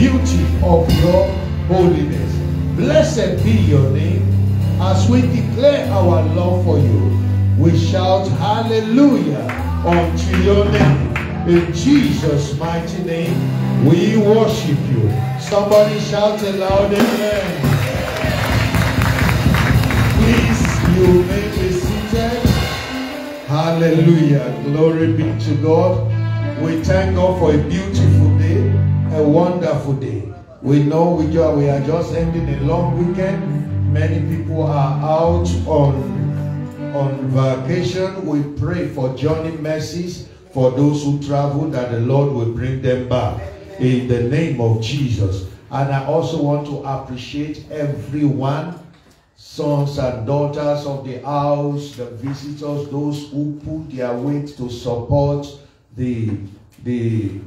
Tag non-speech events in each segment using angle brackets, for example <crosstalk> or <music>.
beauty of your holiness. Blessed be your name as we declare our love for you. We shout hallelujah unto your name. In Jesus' mighty name, we worship you. Somebody shout aloud amen. Please, you may be seated. Hallelujah. Glory be to God. We thank God for a beautiful a wonderful day. We know we, we are just ending a long weekend. Many people are out on on vacation. We pray for journey mercies for those who travel that the Lord will bring them back in the name of Jesus. And I also want to appreciate everyone, sons and daughters of the house, the visitors, those who put their weight to support the the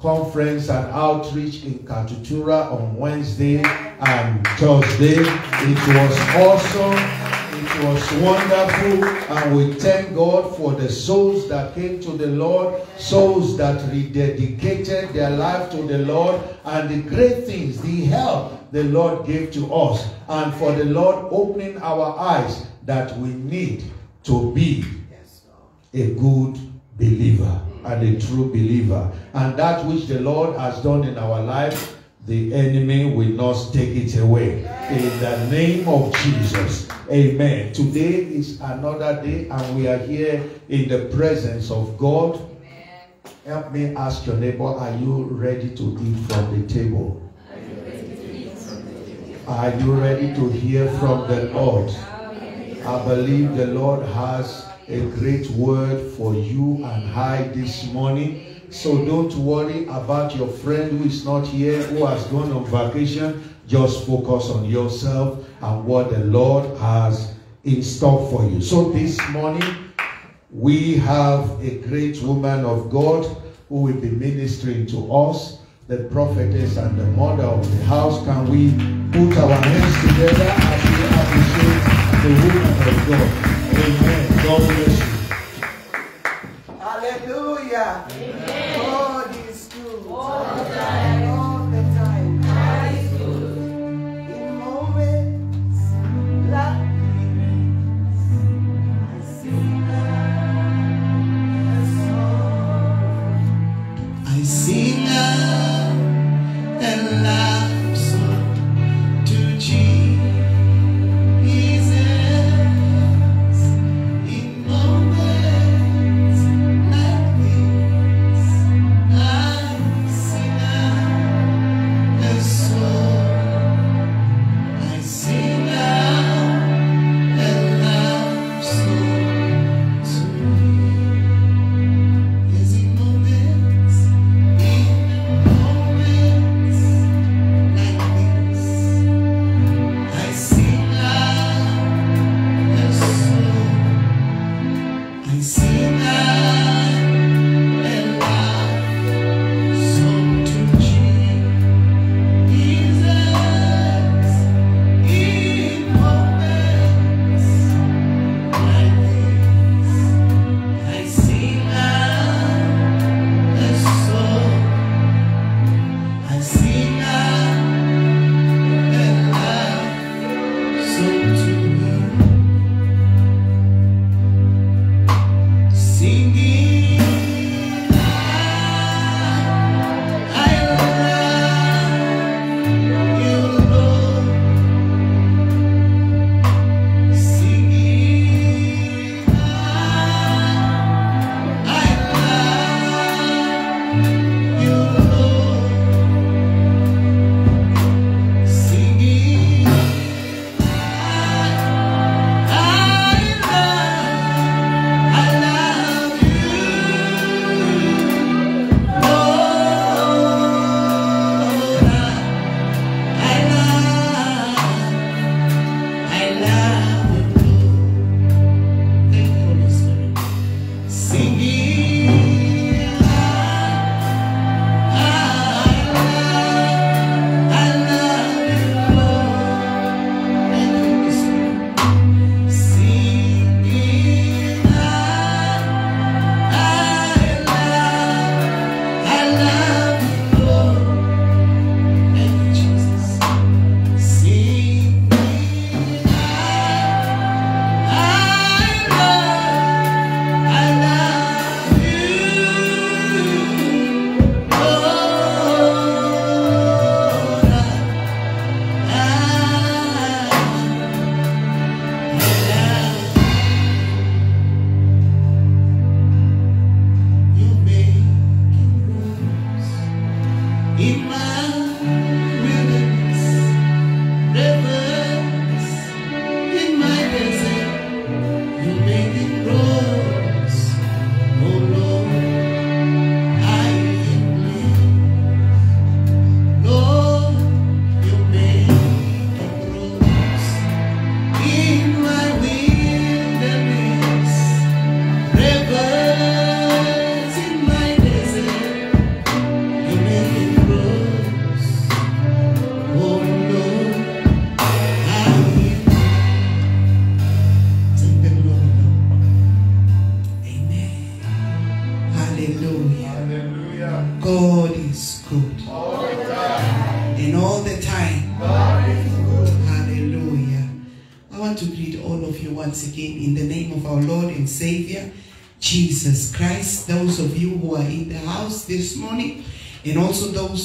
conference and outreach in Katutura on Wednesday and Thursday. It was awesome. It was wonderful, and we thank God for the souls that came to the Lord, souls that rededicated their life to the Lord, and the great things, the help the Lord gave to us, and for the Lord opening our eyes that we need to be a good believer and a true believer. And that which the Lord has done in our life, the enemy will not take it away. In the name of Jesus. Amen. Today is another day, and we are here in the presence of God. Help me ask your neighbor, are you ready to eat from the table? Are you ready to hear from the Lord? I believe the Lord has a great word for you and I this morning. So don't worry about your friend who is not here, who has gone on vacation. Just focus on yourself and what the Lord has in store for you. So this morning, we have a great woman of God who will be ministering to us, the prophetess and the mother of the house. Can we put our hands together as we appreciate the woman of God? Amen. God bless you.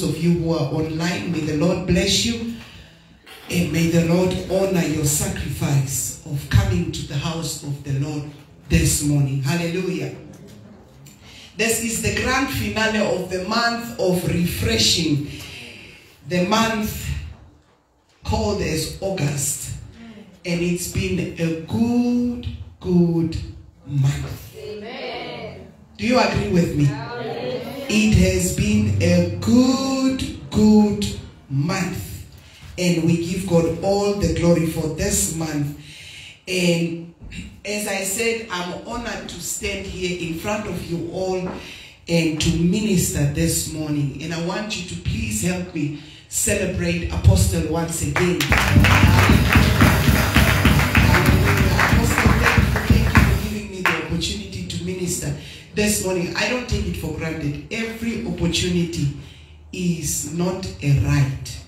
Those of you who are online, may the Lord bless you. And may the Lord honor your sacrifice of coming to the house of the Lord this morning. Hallelujah. This is the grand finale of the month of refreshing, the month called as August. And it's been a good, good month. Do you agree with me? It has been a good, good month. And we give God all the glory for this month. And as I said, I'm honored to stand here in front of you all and to minister this morning. And I want you to please help me celebrate Apostle once again. This morning. I don't take it for granted. Every opportunity is not a right,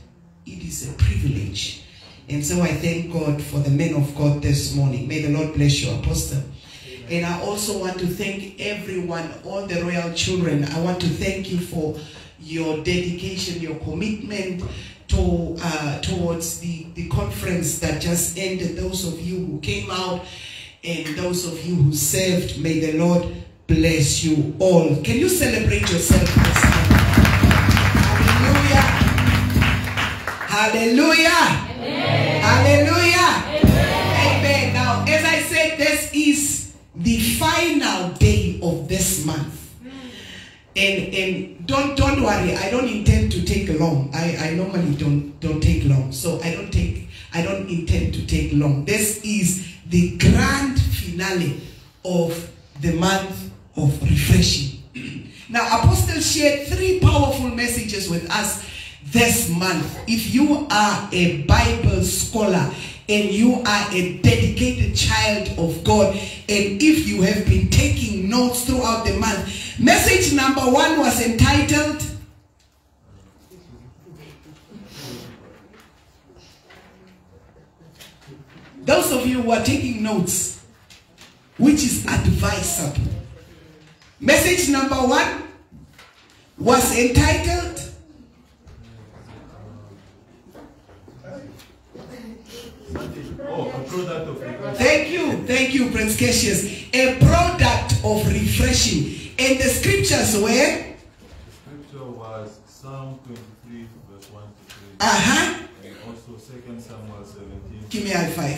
it is a privilege. And so I thank God for the men of God this morning. May the Lord bless you, Apostle. And I also want to thank everyone, all the royal children. I want to thank you for your dedication, your commitment to uh, towards the, the conference that just ended. Those of you who came out and those of you who served, may the Lord bless you all. Can you celebrate yourself this? Hallelujah. Hallelujah. Hallelujah. Amen. Now, as I said, this is the final day of this month. And and don't don't worry, I don't intend to take long. I, I normally don't don't take long. So I don't take I don't intend to take long. This is the grand finale of the month of refreshing. <clears throat> now Apostle shared three powerful messages with us this month. If you are a Bible scholar and you are a dedicated child of God, and if you have been taking notes throughout the month, message number one was entitled Those of you who are taking notes, which is advisable. Message number one was entitled a product of refreshing. Thank you, thank you, Prince Cassius. A product of refreshing. And the scriptures were, Scripture was Psalm 23, verse 1 to 3, uh huh. and also 2 Samuel 17. Give me high five.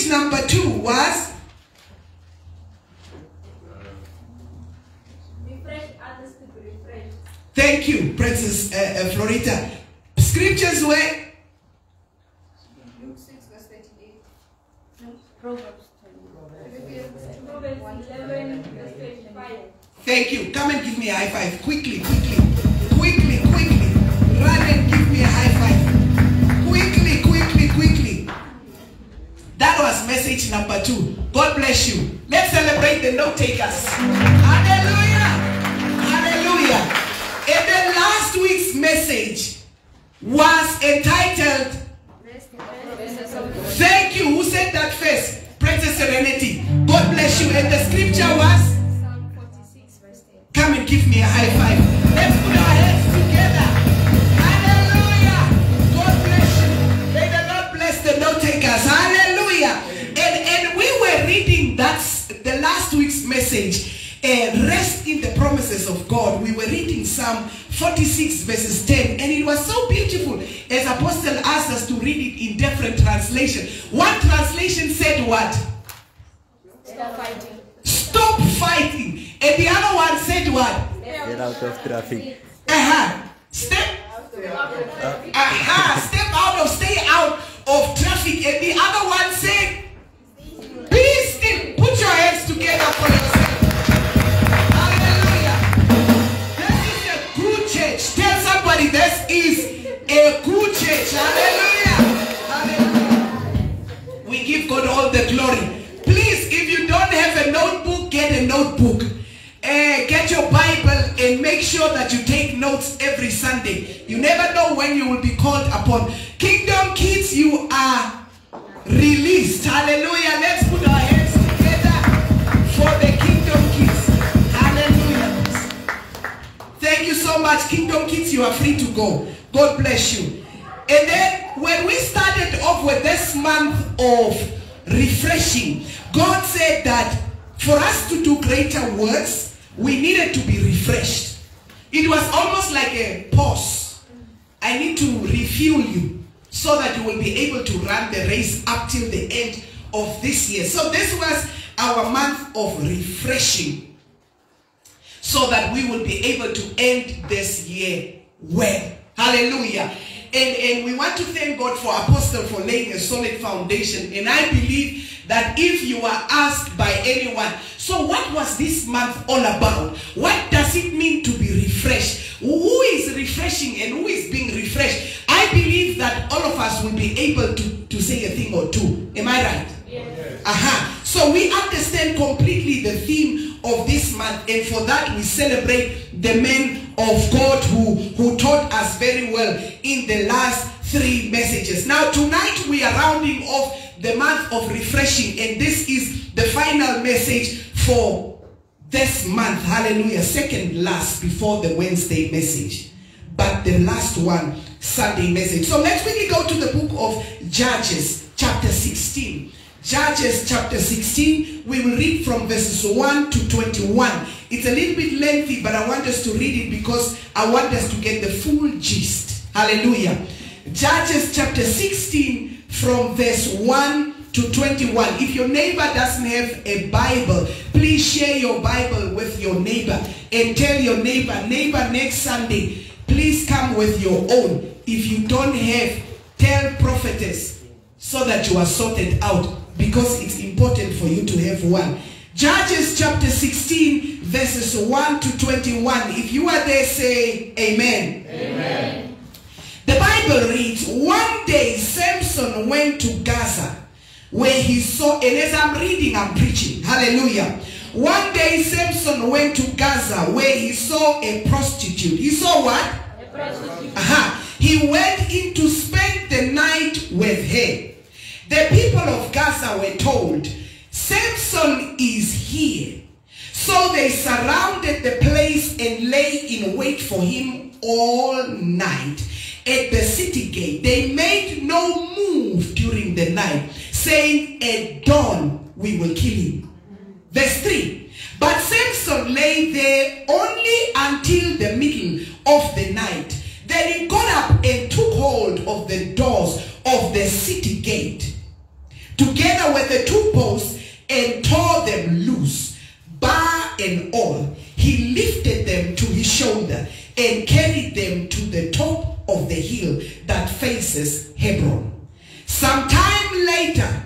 Message number two was, Refresh others to be refreshed. thank you, Princess uh, uh, Florita. Scriptures were, Luke 6, verse 38. Proverbs 11, verse 25. thank you. Come and give me a high five. Quickly, quickly, quickly, Get It was almost like a pause. I need to refuel you so that you will be able to run the race up till the end of this year. So this was our month of refreshing so that we will be able to end this year well. Hallelujah. And, and we want to thank God for Apostle for laying a solid foundation. And I believe that if you are asked by anyone, so what was this month all about? What does it mean to be refreshed? Who is refreshing and who is being refreshed? I believe that all of us will be able to, to say a thing or two. Am I right? Aha. So we understand completely the theme of this month, and for that we celebrate the men of God who, who taught us very well in the last three messages. Now, tonight we are rounding off the month of refreshing, and this is the final message for this month. Hallelujah. Second last before the Wednesday message, but the last one, Sunday message. So let's quickly go to the book of Judges, chapter 16. Judges chapter 16, we will read from verses 1 to 21. It's a little bit lengthy, but I want us to read it because I want us to get the full gist. Hallelujah. Judges chapter 16 from verse 1 to 21. If your neighbor doesn't have a Bible, please share your Bible with your neighbor and tell your neighbor, neighbor, next Sunday, please come with your own. If you don't have, tell prophetess so that you are sorted out because it's important for you to have one. Judges chapter 16 verses 1 to 21. If you are there, say amen. Amen. The Bible reads, one day Samson went to Gaza where he saw, and as I'm reading, I'm preaching. Hallelujah. One day Samson went to Gaza where he saw a prostitute. He saw what? A prostitute. Aha. He went in to spend the night with her. The people of Gaza were told, Samson is here. So they surrounded the place and lay in wait for him all night at the city gate. They made no move during the night, saying, At dawn we will kill him. Verse 3. But Samson lay there only until the middle of the night. Then he got up and took hold of the doors of the city gate, together with the two posts, and tore them loose, bar and all. He lifted them to his shoulder and carried them to the top of the hill that faces Hebron. Some time later,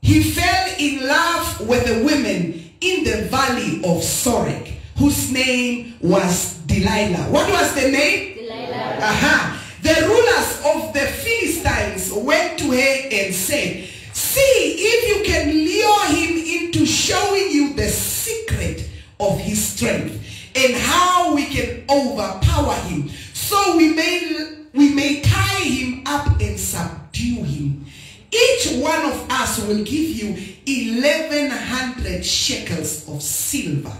he fell in love with a woman in the valley of Sorek, whose name was Delilah. What was the name? Delilah. Aha. The rulers of the Philistines went to her and said, See if you can lure him into showing you the secret of his strength and how we can overpower him. So we may we may tie him up and subdue him. Each one of us will give you 1100 shekels of silver.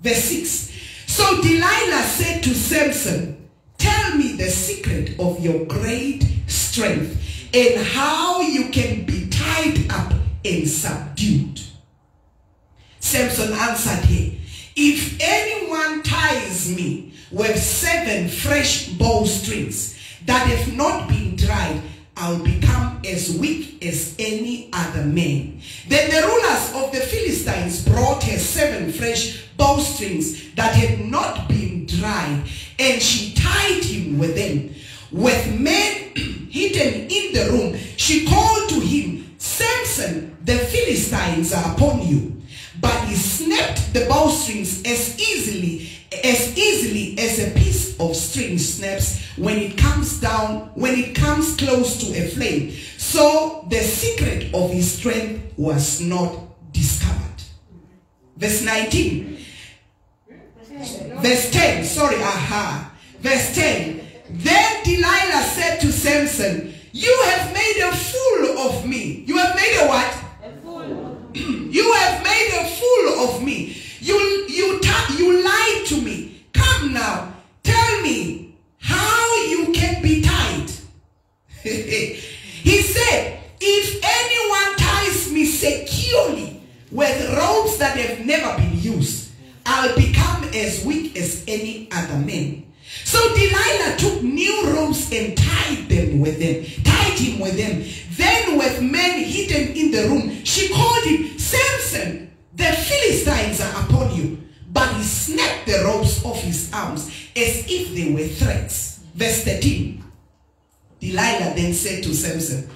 Verse 6 so delilah said to samson tell me the secret of your great strength and how you can be tied up and subdued Samson answered her, If anyone ties me with seven fresh bowstrings that have not been dried, I'll become as weak as any other man. Then the rulers of the Philistines brought her seven fresh bowstrings that had not been dried, and she tied him with them. With men <clears throat> hidden in the room, she called to him, Samson, the Philistines are upon you. But he snapped the bowstrings as easily as easily as a piece of string snaps when it comes down when it comes close to a flame. So the secret of his strength was not discovered. Verse 19. Verse 10. Sorry, aha. Verse 10. Then Delilah said to Samson, You have made a fool of me. You have made a what? A fool. <clears throat> you have made a fool of me. You you you lied to me. Come now, tell me how you can be tied. <laughs> he said, if anyone ties me securely with ropes that have never been used, I'll become as weak as any other man. So Delilah took new ropes and tied them with them, tied him with them. Then with men hidden in the room, she called him, Samson, the Philistines are upon you. But he snapped the ropes off his arms as if they were threats. Verse 13. Delilah then said to Samson,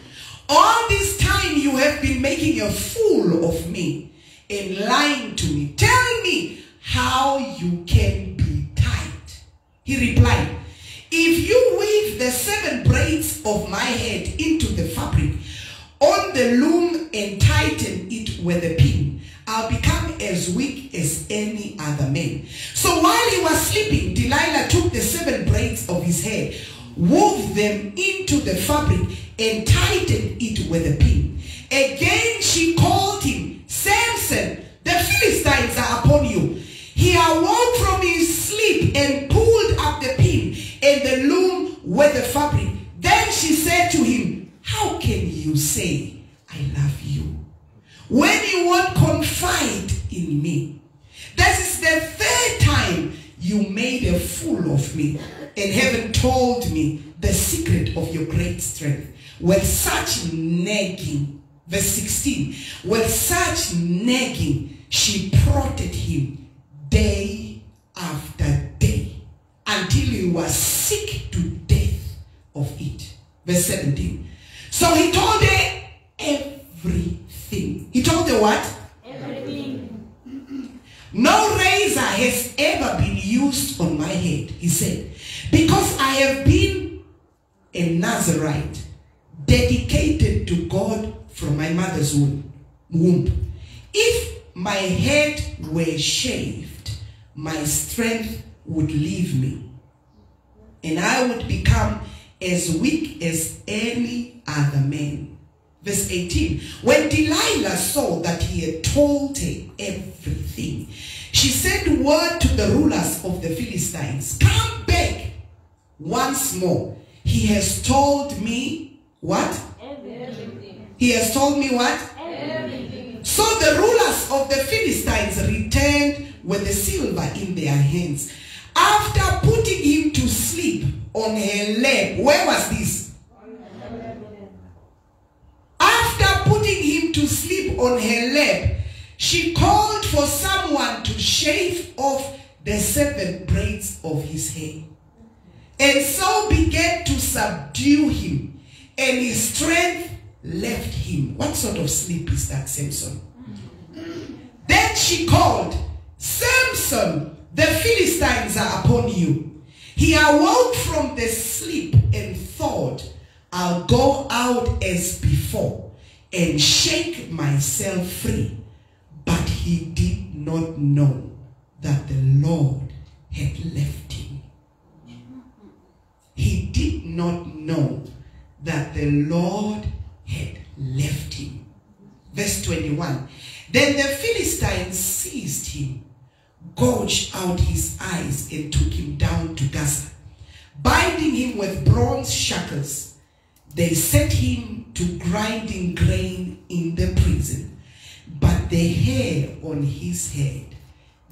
All this time you have been making a fool of me and lying to me. Tell me how you can. He replied, If you weave the seven braids of my head into the fabric on the loom and tighten it with a pin, I'll become as weak as any other man. So while he was sleeping, Delilah took the seven braids of his hair, wove them into the fabric, and tightened it with a pin. Again she called him, Samson, the Philistines are upon you. He awoke from his sleep and pulled up the pin and the loom with the fabric. Then she said to him, How can you say, I love you? when you won't confide in me. This is the third time you made a fool of me and haven't told me the secret of your great strength. With such nagging, verse 16, with such nagging, she prodded him day after day until he was sick to death of it. Verse 17. So he told her everything. He told her what? Everything. No razor has ever been used on my head, he said, because I have been a Nazarite, dedicated to God from my mother's womb. womb. If my head were shaved, my strength would leave me, and I would become as weak as any other man. Verse 18. When Delilah saw that he had told her everything, she sent word to the rulers of the Philistines Come back once more. He has told me what? He has told me what? So the rulers of the Philistines with the silver in their hands. After putting him to sleep on her lap, where was this? After putting him to sleep on her lap, she called for someone to shave off the seven braids of his hair. And so began to subdue him, and his strength left him. What sort of sleep is that, Samson? Then she called, Samson, the Philistines are upon you. He awoke from the sleep and thought, I'll go out as before and shake myself free. But he did not know that the Lord had left him. He did not know that the Lord had left him. Verse 21. Then the Philistines seized him, gouged out his eyes, and took him down to Gaza. Binding him with bronze shackles, they set him to grinding grain in the prison. But the hair on his head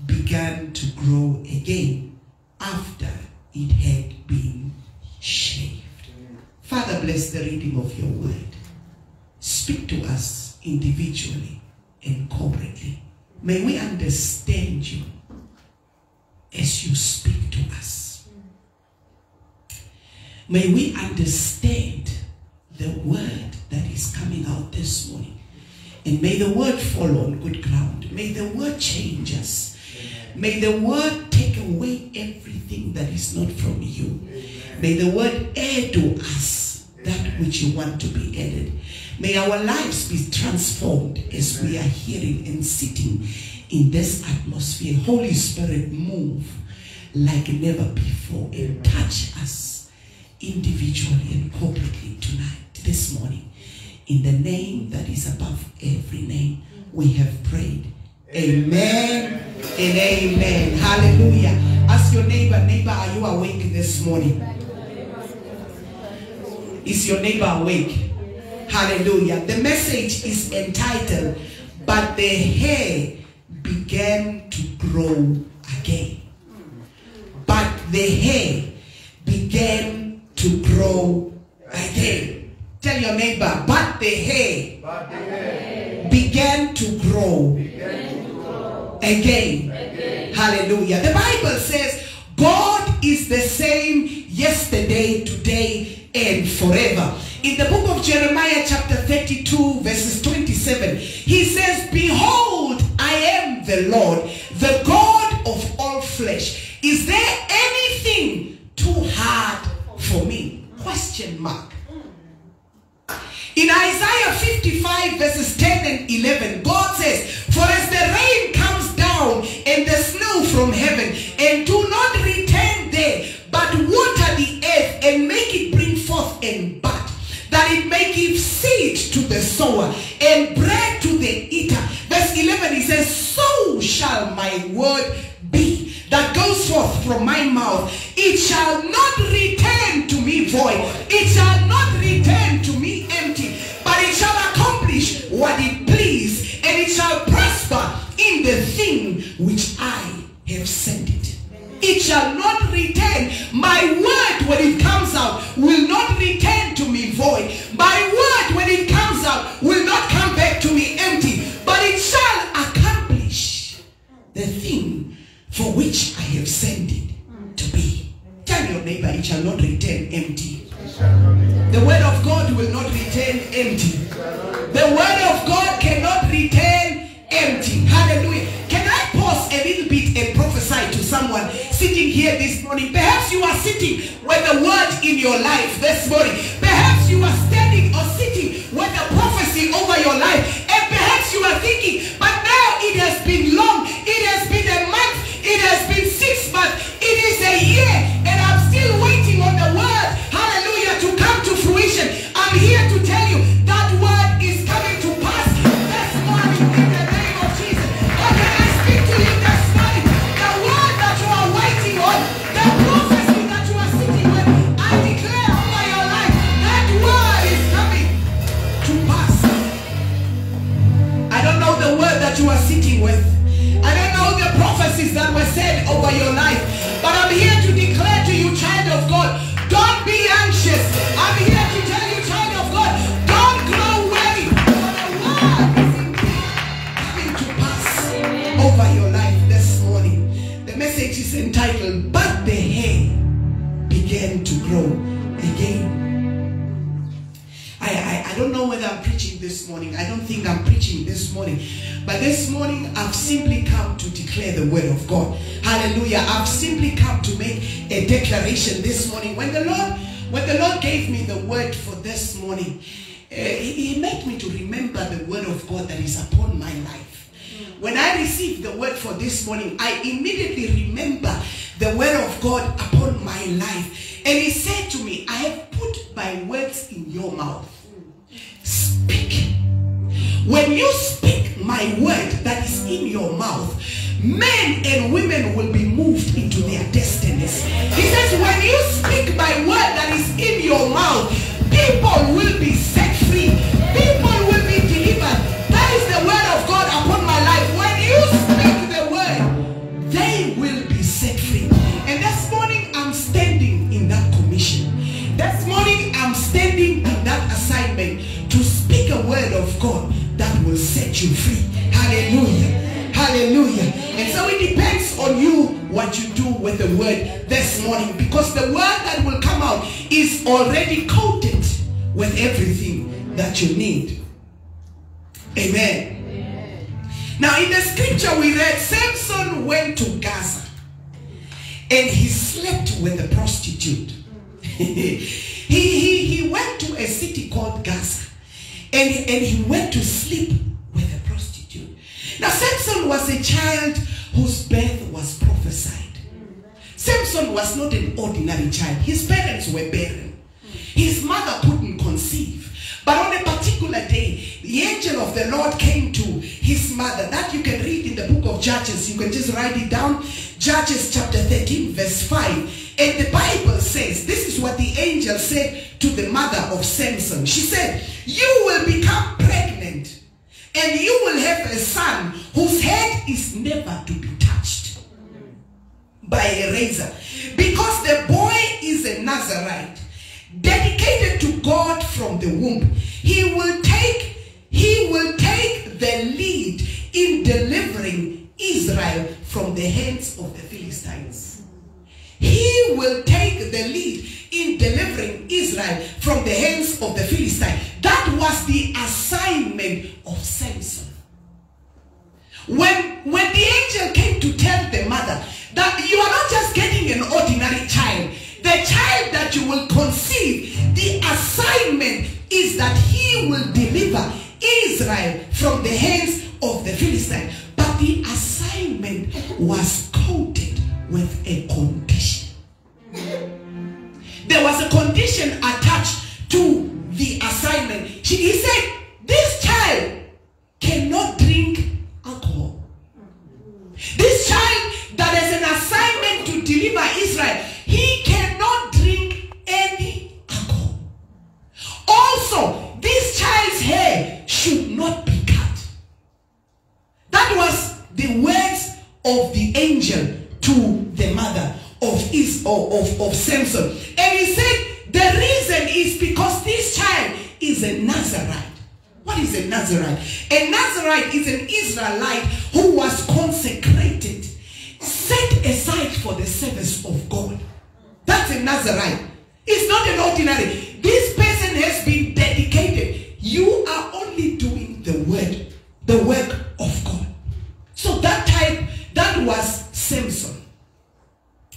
began to grow again after it had been shaved. Father, bless the reading of your word. Speak to us individually and corporately. May we understand you as you speak to us. May we understand the word that is coming out this morning. And may the word fall on good ground. May the word change us. May the word take away everything that is not from you. May the word add to us that which you want to be added. May our lives be transformed as we are hearing and sitting in this atmosphere. Holy Spirit, move like never before and touch us individually and corporately tonight, this morning. In the name that is above every name, we have prayed. Amen and amen. Hallelujah. Ask your neighbor, neighbor, are you awake this morning? Is your neighbor awake? Hallelujah. The message is entitled, But the hair grow again. But the hair began to grow again. Tell your neighbor, but the hair began to grow again. Hallelujah. The Bible says God is the same yesterday, today, and forever. In the book of Jeremiah, the word that you are sitting with. I don't know the prophecies that were said over your life. But I'm here to declare to you, child of God, don't be anxious. I'm here to tell you, child of God, don't grow weary. For the word is to pass over your life this morning. The message is entitled, But the hair began to grow again. I, I, I don't know whether I'm preaching this morning. I don't think I'm preaching this morning. But this morning, I've simply come to declare the word of God. Hallelujah. I've simply come to make a declaration this morning. When the Lord, when the Lord gave me the word for this morning, uh, he, he made me to remember the word of God that is upon my life. When I received the word for this morning, I immediately remember the word of God upon my life. And he said to me, I have put my words in your mouth. Speak. When you speak my word that is in your mouth, men and women will be moved into their destinies. He says, when you speak my word that is in your mouth, people will be you free. Hallelujah. Hallelujah. And so it depends on you what you do with the word this morning because the word that will come out is already coated with everything that you need. Amen. Now, in the scripture we read, Samson went to Gaza and he slept with a prostitute. <laughs> he, he, he went to a city called Gaza and, and he went to sleep. Now, Samson was a child whose birth was prophesied. Samson was not an ordinary child, his parents were barren, his mother couldn't conceive. But on a particular day, the angel of the Lord came to his mother. That you can read in the book of Judges. You can just write it down. Judges chapter 13, verse 5. And the Bible says, this is what the angel said to the mother of Samson. She said, You will become pregnant and you will have a son whose head is never to be touched by a razor. Because the boy is a Nazarite, dedicated to God from the womb. He will take, he will take the lead in delivering Israel from the hands of the Philistines. He will take the lead in delivering Israel from the hands of the Philistines. That was the assignment of Samson. When, when the angel came to tell the mother that you are not just getting an ordinary child, the child that you will conceive, the assignment is that he will deliver Israel from the hands of the Philistines. But the assignment was coated with a condition. There was a condition attached to the assignment. She, he said, This child cannot drink alcohol. This child that is an assignment to deliver Israel, he cannot drink any alcohol. Also, this child's hair should not be cut. That was the words of the angel to the mother Is of, of, Samson. And he said, the reason is because this child is a Nazarite. What is a Nazarite? A Nazarite is an Israelite who was consecrated, set aside for the service of God. That's a Nazarite. It's not an ordinary. This person has been dedicated. You are only doing the word, the work of God. So that type, that was Samson,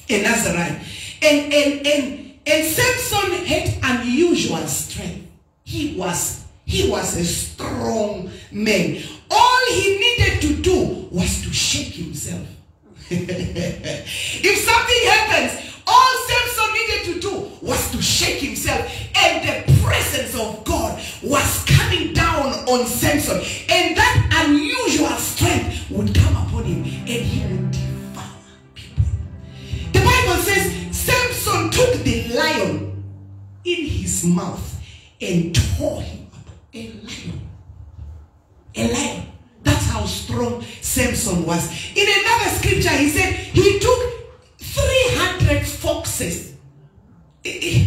a Nazarite. And and and and Samson had unusual strength. He was he was a strong man. All he needed to do was to shake himself. <laughs> if something happens, all Samson needed to do was to shake himself, and the presence of God was coming down on Samson, and that unusual strength would come Samson took the lion in his mouth and tore him up. A lion. A lion. That's how strong Samson was. In another scripture, he said he took 300 foxes. Eh, eh,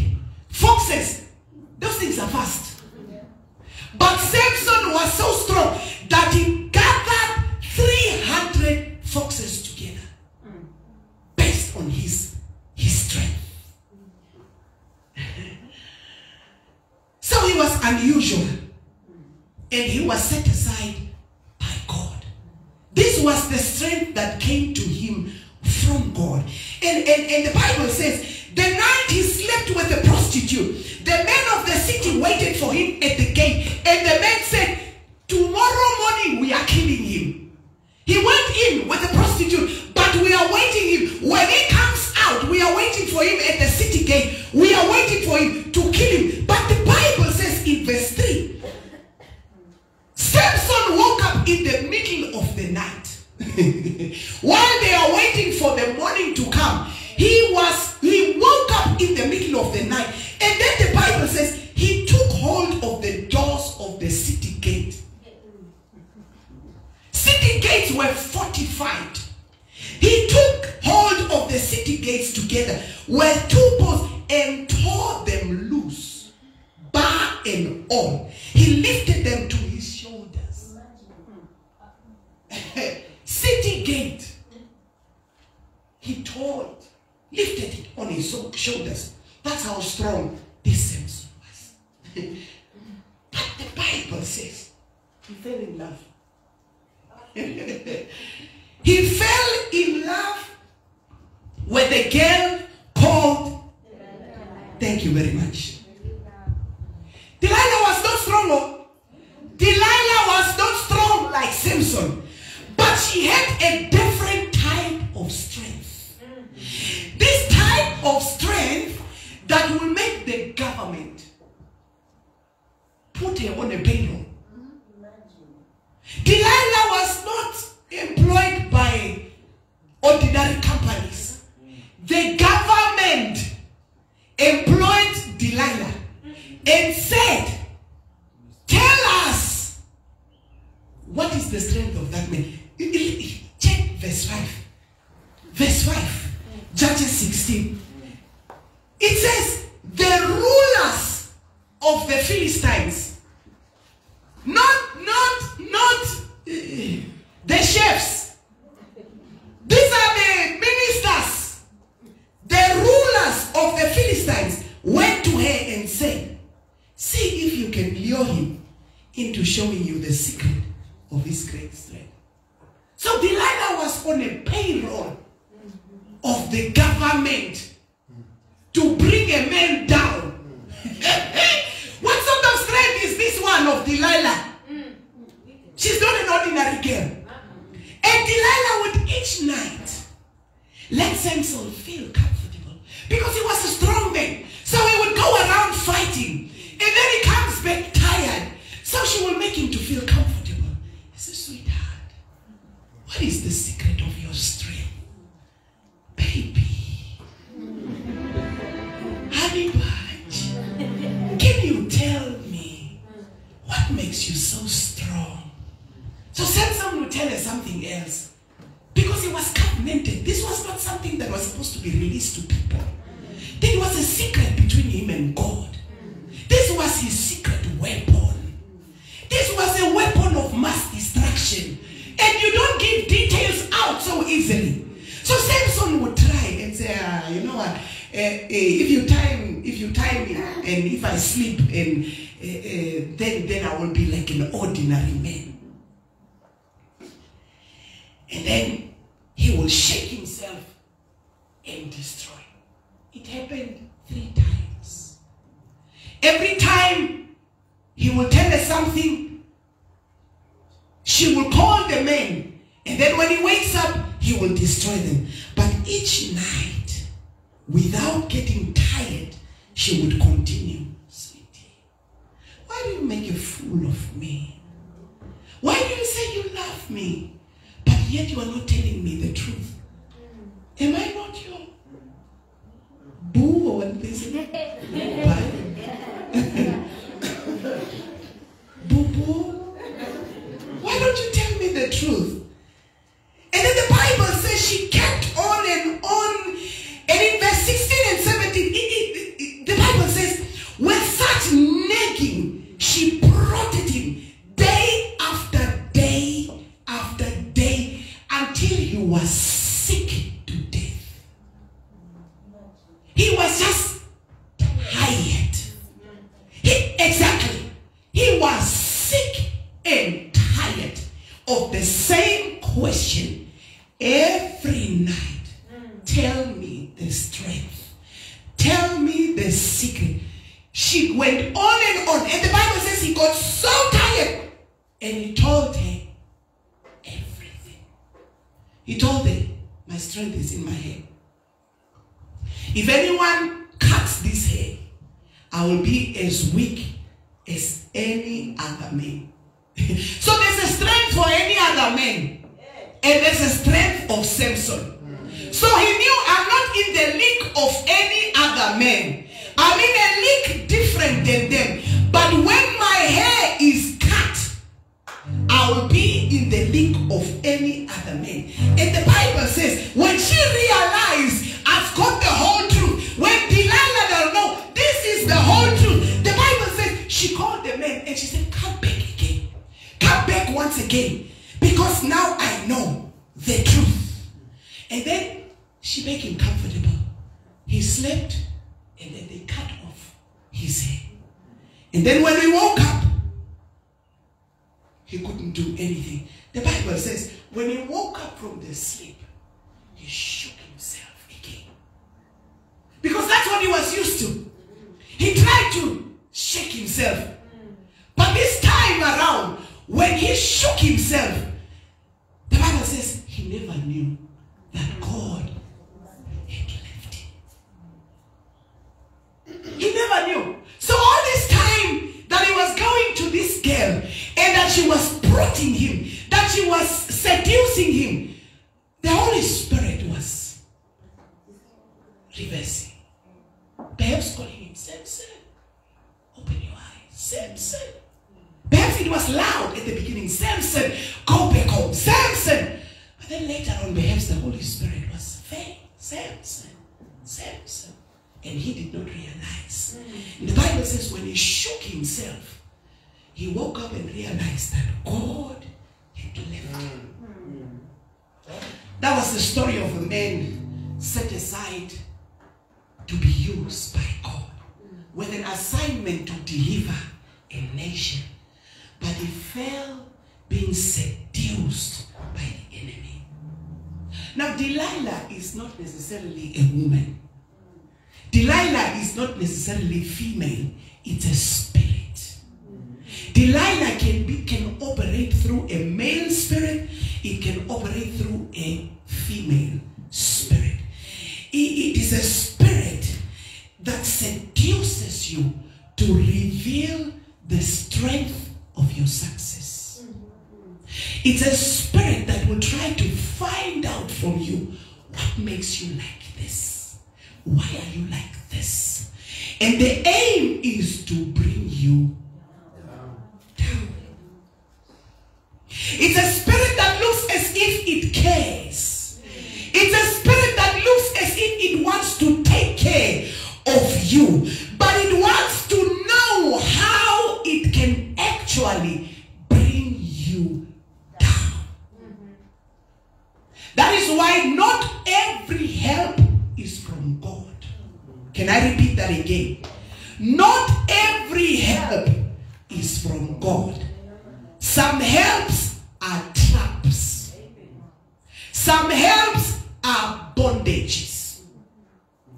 the strength of that man? Check verse 5. Verse 5. Judges 16. It says, Yeah. Samson. Perhaps it was loud at the beginning. Samson, go back home. Samson. But then later on, perhaps the Holy Spirit was faint. Samson. Samson. And he did not realize. And the Bible says when he shook himself, he woke up and realized that God had left him. Mm. That was the story of a man set aside to be used by God mm. with an assignment to deliver a nation. But he fell being seduced by the enemy. Now, Delilah is not necessarily a woman. Delilah is not necessarily female, it's a spirit. Delilah can be can operate through a male spirit, it can operate through a female spirit. It- it is a spirit that seduces you to reveal the strength of your success. It's a spirit that will try to find out from you what makes you like this. Why are you like this? And the aim is to bring you down. It's a spirit that looks as if it cares. It's a spirit that looks as if it wants to take care of you, but it wants to know how it can actually bring you down. That is why not every help is from God. Can I repeat that again? Not every help is from God. Some helps are traps. Some helps are bondages.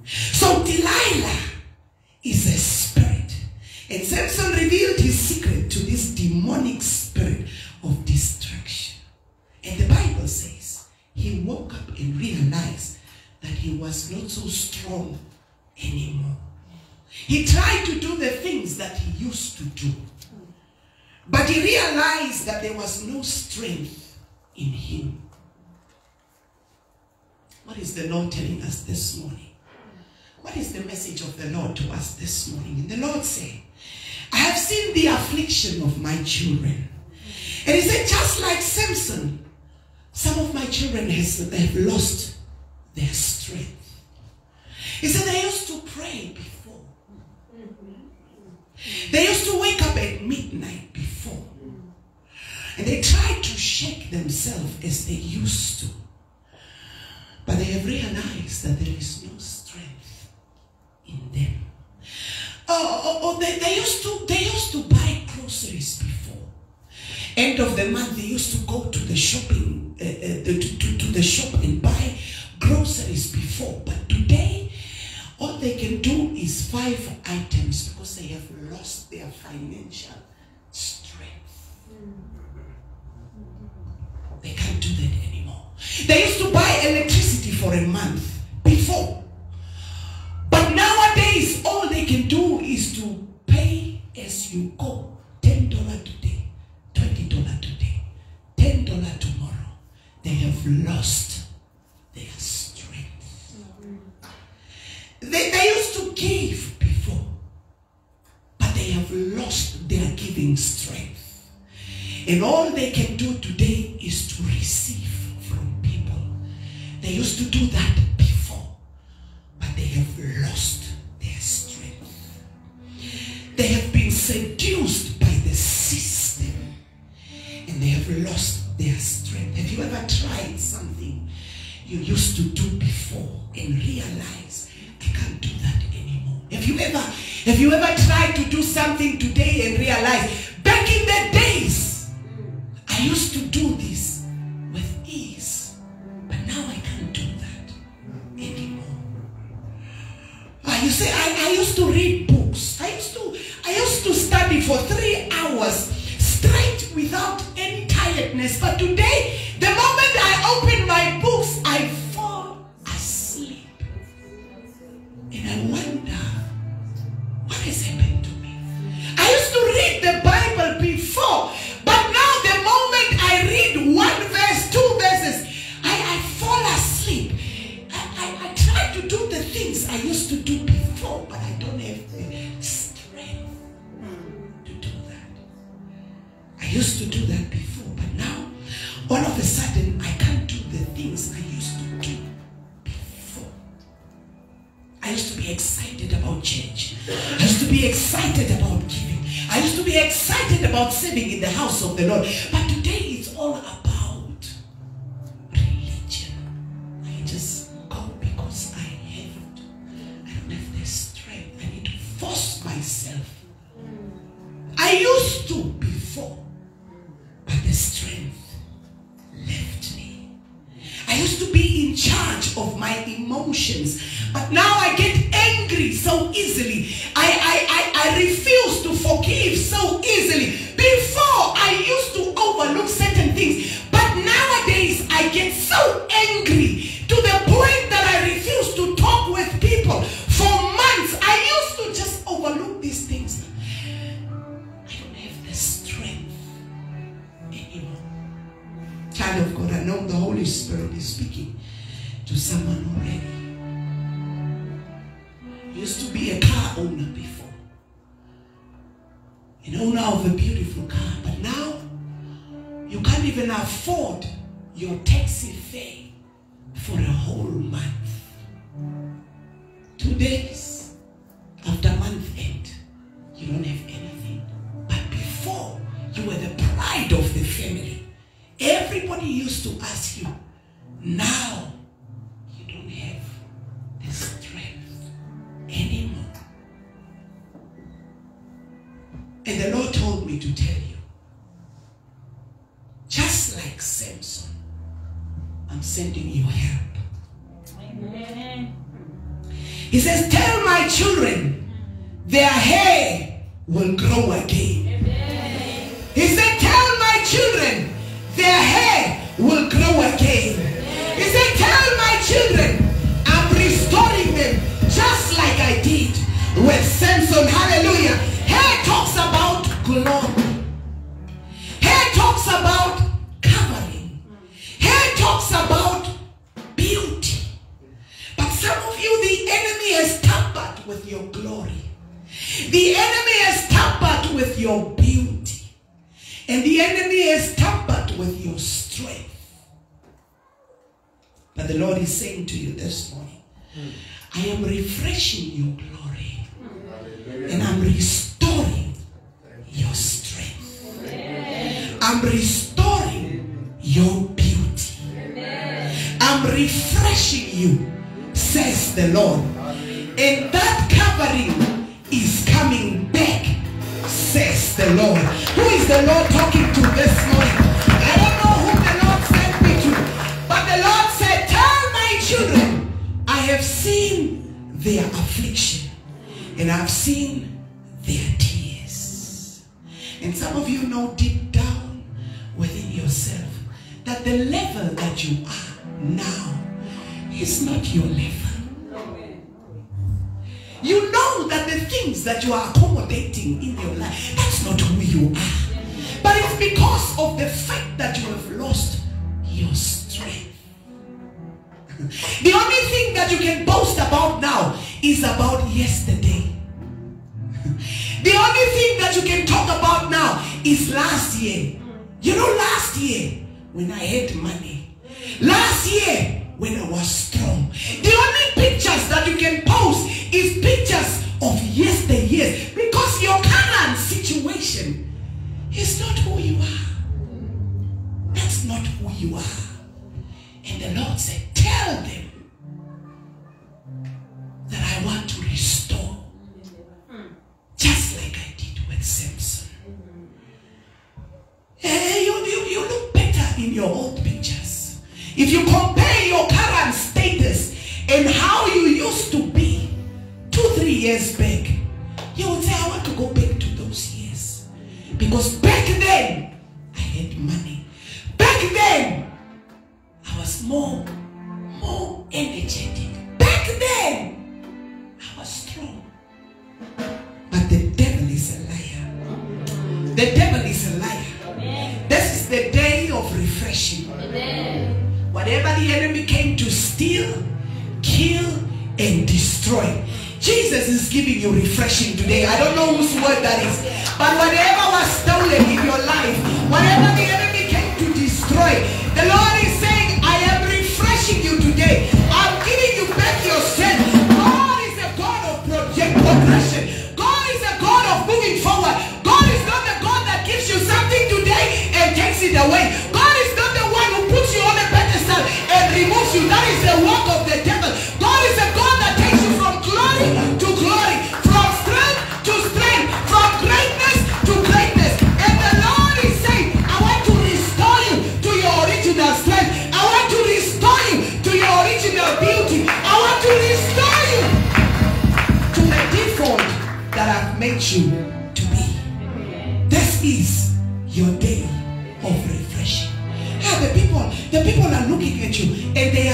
So Delilah is a. And Samson revealed his secret to this demonic spirit of distraction. And the Bible says he woke up and realized that he was not so strong anymore. He tried to do the things that he used to do. But he realized that there was no strength in him. What is the Lord telling us this morning? What is the message of the Lord to us this morning? And the Lord said, I have seen the affliction of my children. And he said, just like Samson, some of my children has, have lost their strength. He said they used to pray before. They used to wake up at midnight before. And they tried to shake themselves as they used to. But they have realized that there is no strength in them. Oh, oh, oh, they, they used to they used to buy groceries before. End of the month, they used to go to the shopping uh, uh, to, to, to the shop and buy groceries before. But today, all they can do is five items because they have lost their financial strength. They can't do that anymore. They used to buy electricity for a month lost their strength. They, they used to give before, but they have lost their giving strength. And all they can do today is to receive from people. They used to do that before, but they have have you ever tried to do something today and realize used to do before, but I don't have the strength to do that. I used to do that before, but now all of a sudden I can't do the things I used to do before. I used to be excited about church. I used to be excited about giving. I used to be excited about serving in the house of the Lord. You, the enemy has tampered with your glory. The enemy has tampered with your beauty. And the enemy has tampered with your strength. But the Lord is saying to you this morning, I am refreshing your glory. And I'm restoring your strength. I'm restoring your beauty. I'm refreshing you, says the Lord. And that covering is coming back, says the Lord. Who is the Lord talking to this morning? I don't know who the Lord sent me to, but the Lord said, Tell my children, I have seen their affliction and I've seen their tears. And some of you know deep down within yourself that the level that you are now is not your level. You know that the things that you are accommodating in your life, that's not who you are. But it's because of the fact that you have lost your strength. The only thing that you can boast about now is about yesterday. The only thing that you can talk about now is last year. You know, last year when I had money, last year when I was strong. The only pictures that you can post is pictures of yesteryears because your current situation is not who you are. That's not who you are. And the Lord said, Tell them that I want to restore, just like I did with Samson. Hey, you, you, you look better in your old pictures. If you compare your current status and how you used to be two, three years back, you would say, I want to go back to those years. Because back then, I had money. Back then, I was more, more energetic. Back then, I was strong. But the devil is a liar. The devil is a liar. This is the day of refreshing. Whatever the enemy came to steal, kill, and destroy. Jesus is giving you refreshing today. I don't know whose word that is. But whatever was stolen in your life, whatever the enemy came to destroy, the Lord is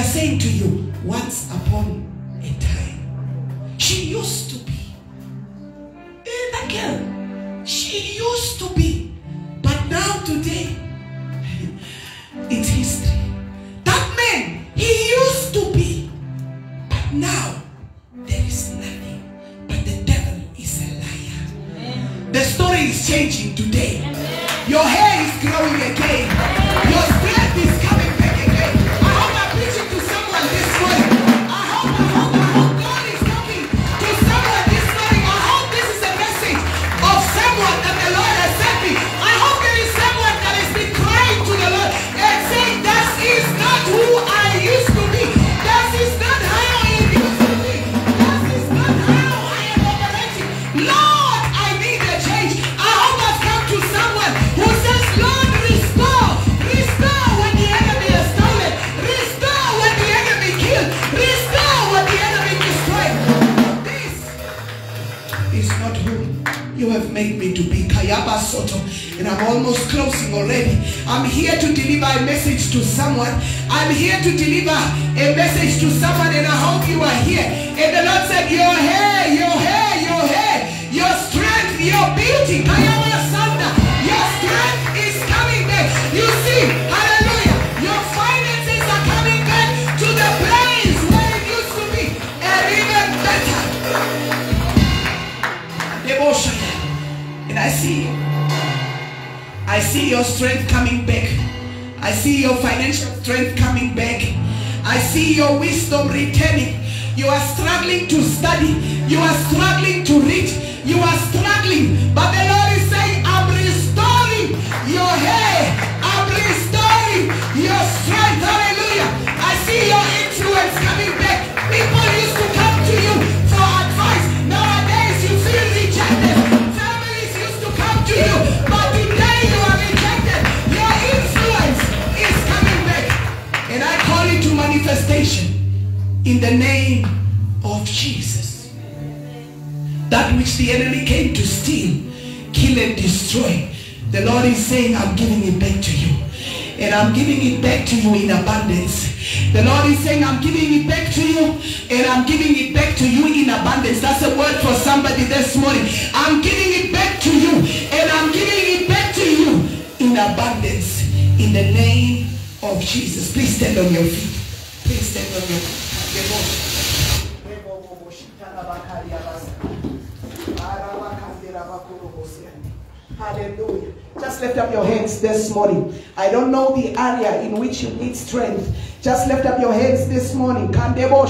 saying to you, once to someone, and I hope you are here. And the Lord said, Your hair, your hair, your hair, your strength, your beauty. Your strength is coming back. You see, hallelujah. Your finances are coming back to the place where it used to be. And even better. Devotion. And I see, I see your strength coming back. I see your financial strength coming back. I see your wisdom returning. You are struggling to study. You are struggling to read. You are struggling. But the Lord is saying, I'm restoring your hair. The name of Jesus. That which the enemy came to steal, kill, and destroy. The Lord is saying, I'm giving it back to you. And I'm giving it back to you in abundance. The Lord is saying, I'm giving it back to you. And I'm giving it back to you in abundance. That's a word for somebody this morning. I'm giving it back to you. And I'm giving it back to you in abundance. In the name of Jesus. Please stand on your feet. Please stand on your feet. Hallelujah. Just lift up your hands this morning. I don't know the area in which you need strength. Just lift up your hands this morning. Kandebo.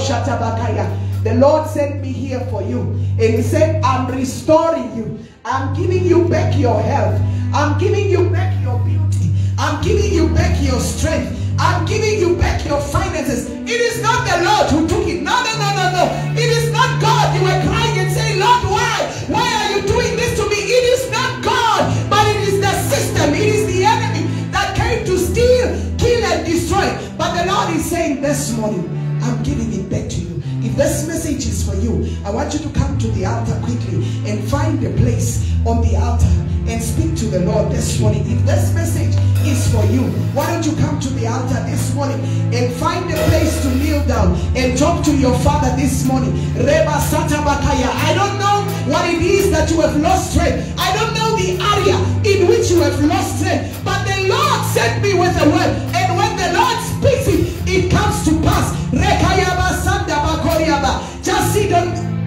The Lord sent me here for you. And He said, I'm restoring you. I'm giving you back your health. I'm giving you back your beauty. I'm giving you back your strength. I'm giving you back your finances. It is not the Lord who took it. No, no, no, no, no. It is not God. You were crying and saying, Lord, why? Why are you doing this to me? It is not God, but it is the system. It is the enemy that came to steal, kill, and destroy. But the Lord is saying this morning, I'm giving it back to you. If this message is for you, I want you to come to the altar quickly and find a place on the altar and speak to the Lord this morning. If this message is for you, why don't you come to the altar this morning and find a place to kneel down and talk to your father this morning? Reba Sata Bakaya. I don't know what it is that you have lost strength. I don't know the area in which you have lost strength. But the Lord sent me with a word. And when the Lord speaks it, it comes to pass. Rekayaba Sanda Bakoriaba. Just sit on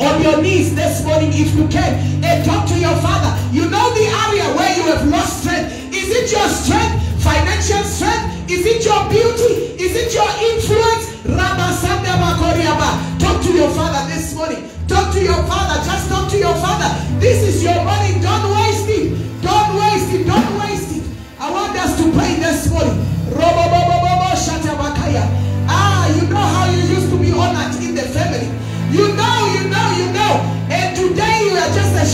on your knees this morning if you can and talk to your father. You know the area where you have lost strength. Is it your strength? Financial strength? Is it your beauty? Is it your influence? Talk to your father this morning. Talk to your father. Just talk to your father. This is your money. Don't waste it. Don't waste it. Don't waste it. I want us to pray this morning.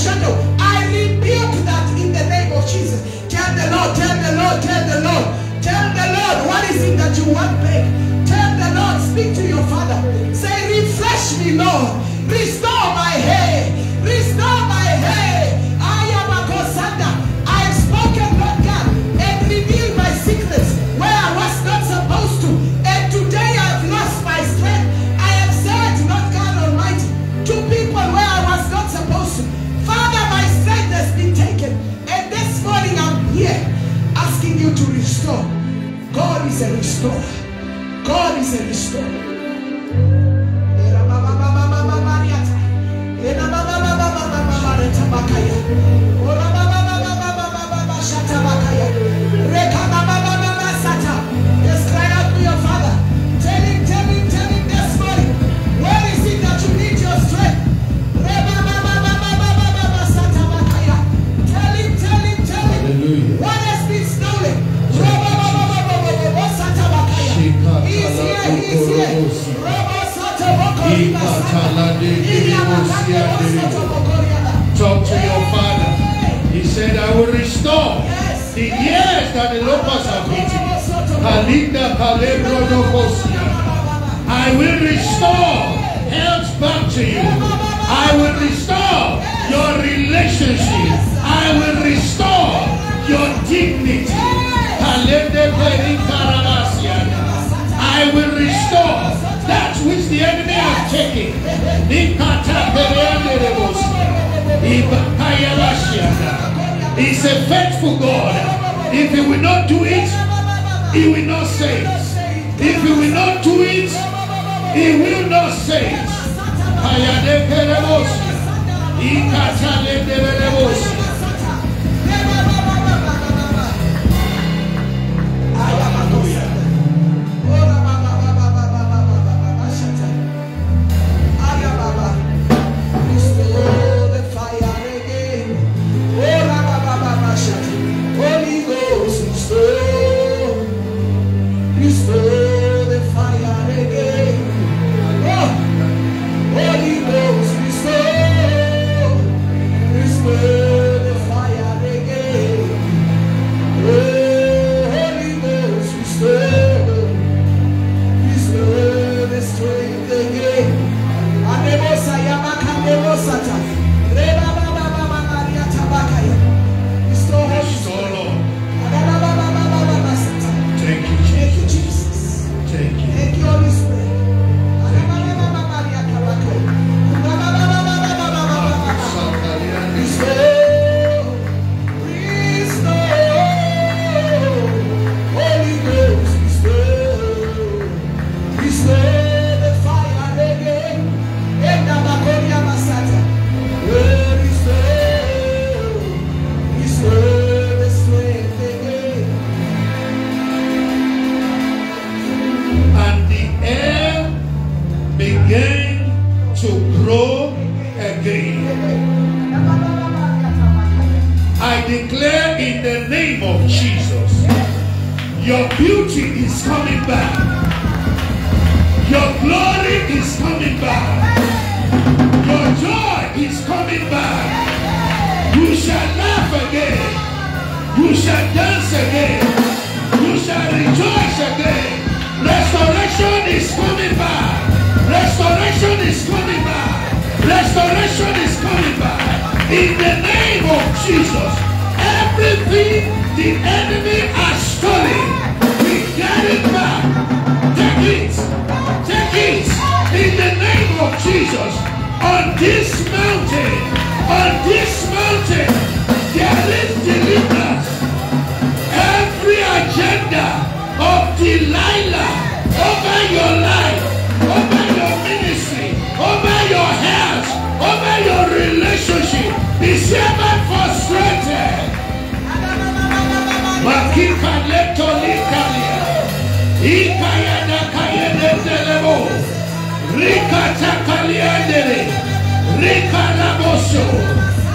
Shadow. I rebuke that in the name of Jesus. Tell the Lord, tell the Lord, tell the Lord. Tell the Lord what is it that you want back. Tell the Lord, speak to your father. Say, refresh me, Lord. Restore my hair. Restore my hair. A restorer. God is a restorer. Talk to your father. He said, I will restore the years that the locusts have eaten. I will restore health back to you. I will restore your relationship. I will restore your dignity. I will restore that which the enemy has taken. He's a faithful God. If he will not do it, he will not save. If he will not do it, he will not save.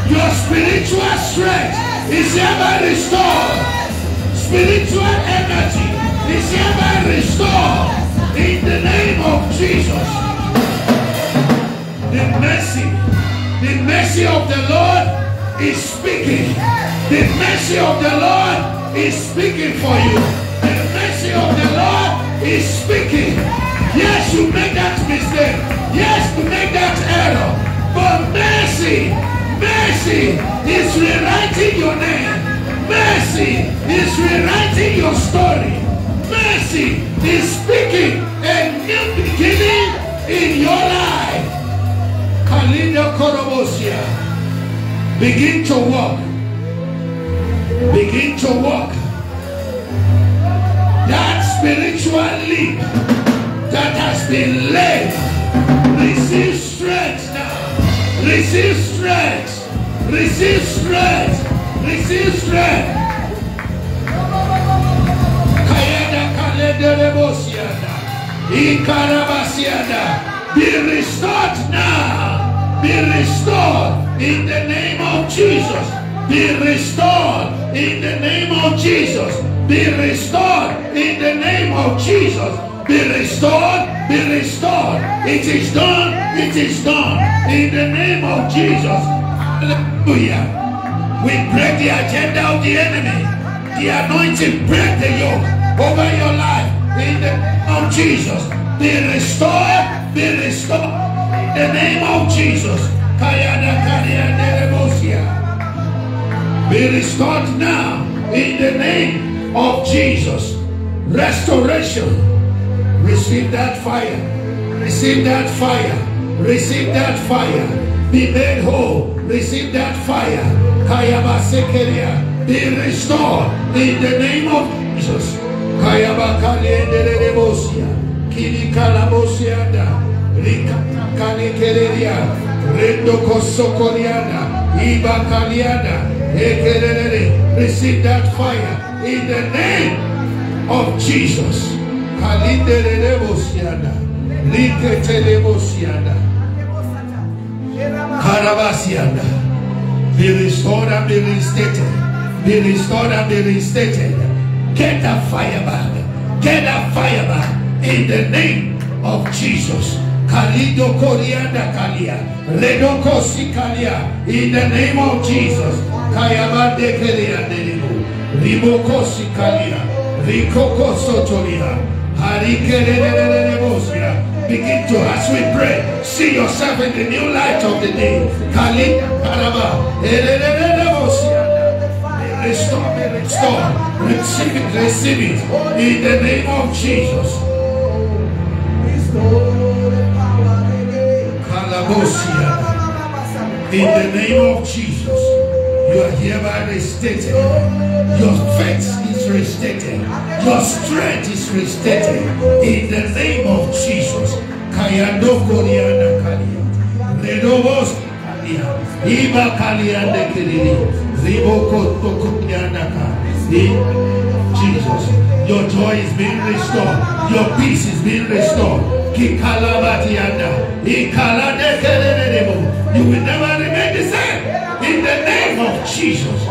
Your spiritual strength is ever restored. Spiritual energy is ever restored. In the name of Jesus. The mercy, the mercy of the Lord is speaking. The mercy of the Lord is speaking for you. The mercy of the Lord is speaking. Yes, you make that mistake. Yes, you make that error. But mercy, mercy is rewriting your name. Mercy is rewriting your story. Mercy is speaking a new beginning in your life. Kalinda Korobosia. Begin to walk. Begin to walk. That spiritual leap that has been laid. Receive strength now. Receive strength. Receive strength. Receive strength. Kayada kalederebosiada. Ikarabasiada. Be restored now. Be restored in the name of Jesus. Be restored in the name of Jesus. Be restored in the name of Jesus. Be restored. Be restored. It is done. It is done in the name of Jesus. Hallelujah. We break the agenda of the enemy. The anointing break the yoke over your life in the name of Jesus. Be restored. Be restored in the name of Jesus. Be restored now in the name of Jesus. Restoration. Receive that fire. Receive that fire. Receive that fire. Be made whole. Receive that fire. Kayaba sekeria. Be restored in the name of Jesus. Kayaba kalendelemosia. Kili kalamosianda. Rika kalikeria. Rendo kosokorianda. Iba kalianda. Ekelelele. Receive that fire in the name of Jesus. Kalindelelebosianda. Liketelebosianda. Karabasianda. Be restored and be restated. Be restored and be restated. Get that fire back. Get that fire back in the name of Jesus. Kalido Korianda Kalia. Redoko Sikalia. In the name of Jesus. Kayabande Kelia Delimu. Riboko Sikalia. Rikoko Sotolia. Begin to, as we pray, see yourself in the new light of the day. Kali. Restore, be restored. Receive it, receive it. In the name of Jesus. In the name of Jesus. You are hereby restated. Your faith restated. Your strength is restated. In the name of Jesus. Redobos. Iba Jesus. Your joy is being restored. Your peace is being restored. You will never remain the same. In the name of Jesus.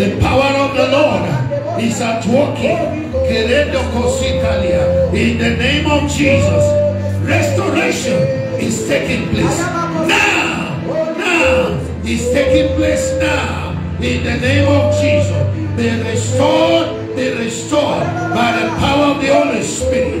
The power of the Lord is at work. In the name of Jesus. Restoration is taking place. Now. Now. is taking place now. In the name of Jesus. Be restored. Be restored by the power of the Holy Spirit.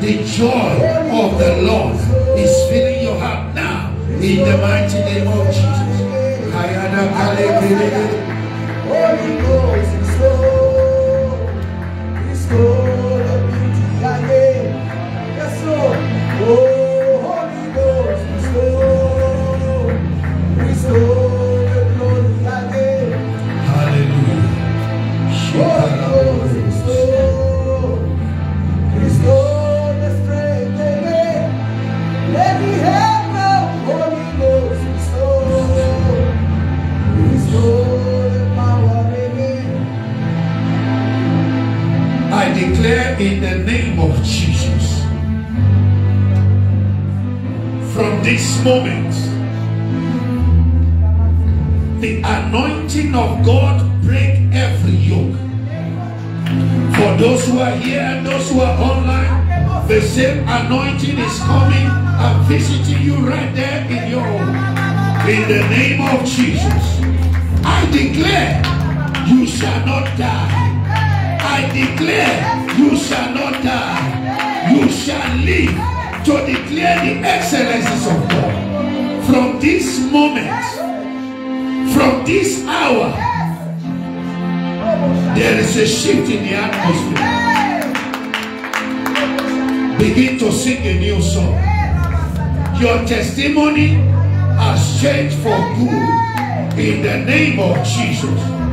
the joy of the Lord is filling your heart now. In the mighty name of Jesus. Holy Ghost, this moment, the anointing of God break every yoke. For those who are here and those who are online, the same anointing is coming and visiting you right there in your home. In the name of Jesus, I declare you shall not die. I declare you shall not die. You shall live to declare the excellencies of God. From this moment, from this hour, there is a shift in the atmosphere. Begin to sing a new song. Your testimony has changed for good in the name of Jesus.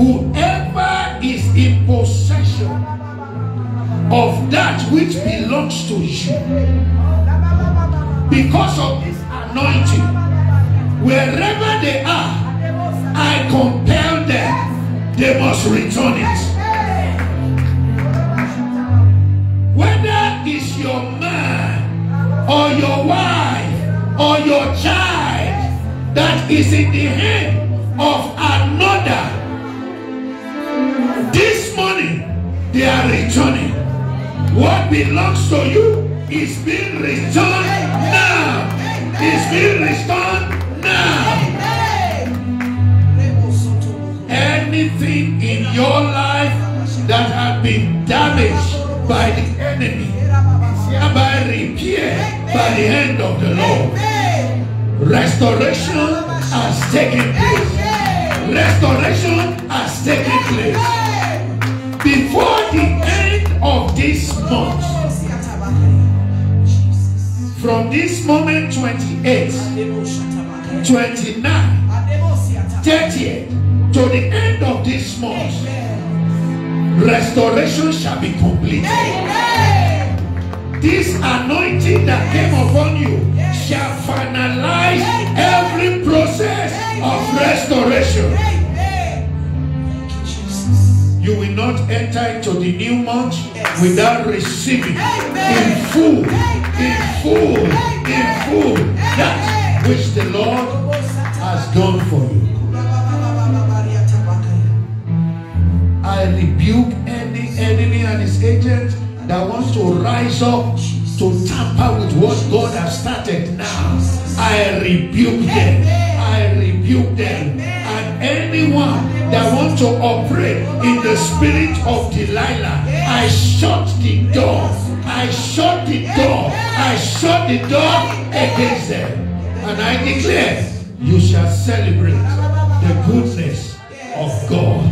Whoever is in possession of that which belongs to you, because of this anointing, wherever they are, I compel them, they must return it. Whether it's your man or your wife or your child that is in the hand they are returning. What belongs to you is being returned now. Is being returned now. Anything in your life that has been damaged by the enemy is hereby repaired by the hand of the Lord. Restoration has taken place. Restoration has taken place. This month, from this moment 28, 29, 30th to the end of this month, restoration shall be completed. This anointing that came upon you shall finalize every process of restoration. You will not enter into the new month without receiving in full, in full, in full that which the Lord has done for you. I rebuke any enemy and his agent that wants to rise up to tamper with what God has started now. I rebuke them. I rebuke them. Anyone that wants to operate in the spirit of Delilah, I shut the door. I shut the door. I shut the door against them. And I declare, you shall celebrate the goodness of God.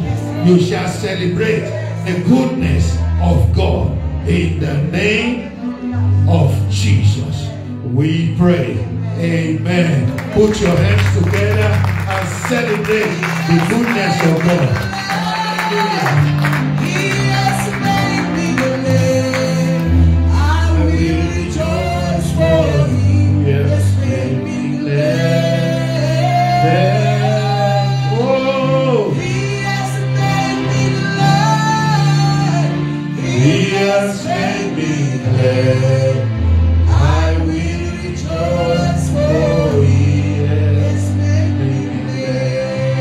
You shall celebrate the goodness of God in the name of Jesus. We pray. Amen. Put your hands together and celebrate the goodness of God. He has made me glad. I rejoice for He has made me glad. He has made me glad.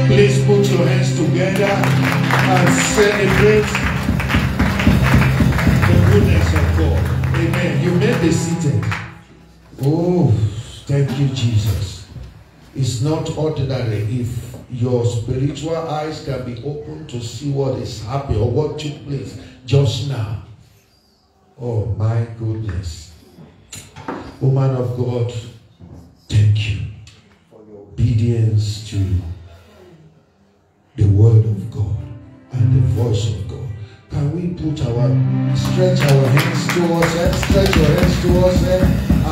Please put your hands together and celebrate the goodness of God. Amen. You may be seated. Oh, thank you, Jesus. It's not ordinary if your spiritual eyes can be opened to see what is happening or what took place just now. Oh, my goodness. Woman of God, thank you for your obedience to the word of God and the voice of God. Can we put our stretch our hands towards her, stretch your hands towards her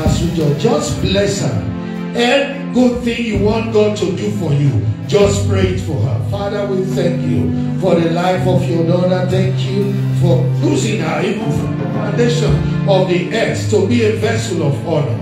as we just, just bless her. Every good thing you want God to do for you, just pray it for her. Father, we thank you for the life of your daughter. Thank you for using her even from the foundation of the earth to be a vessel of honor.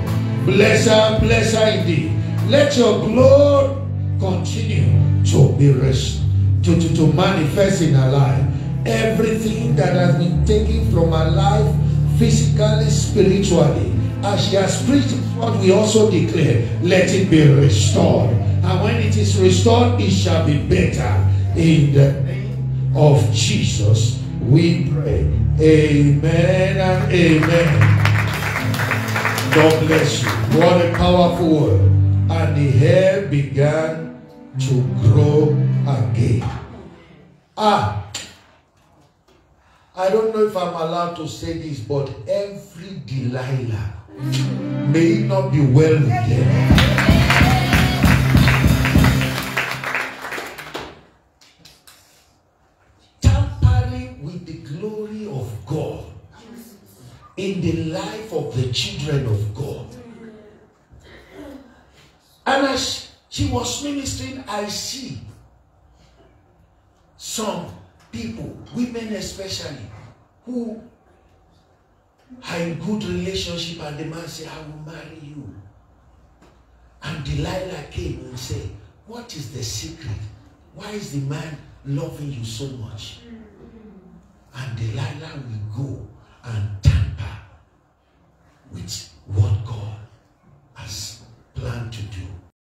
Bless her, bless her indeed. Let your glory continue to be rest, to, to, to manifest in her life. Everything that has been taken from her life, physically, spiritually, as she has preached what we also declare, let it be restored. And when it is restored, it shall be better. In the name of Jesus, we pray. Amen and amen. God bless you. What a powerful word. And the hair began to grow again. Ah, I don't know if I'm allowed to say this, but every Delilah may it not be well with them. Tampering with the glory of God in the life of the children of God. And as she was ministering, I see some people, women especially, who are in good relationship and the man say, I will marry you. And Delilah came and said, what is the secret? Why is the man loving you so much? And Delilah will go and tamper with what God has planned to do.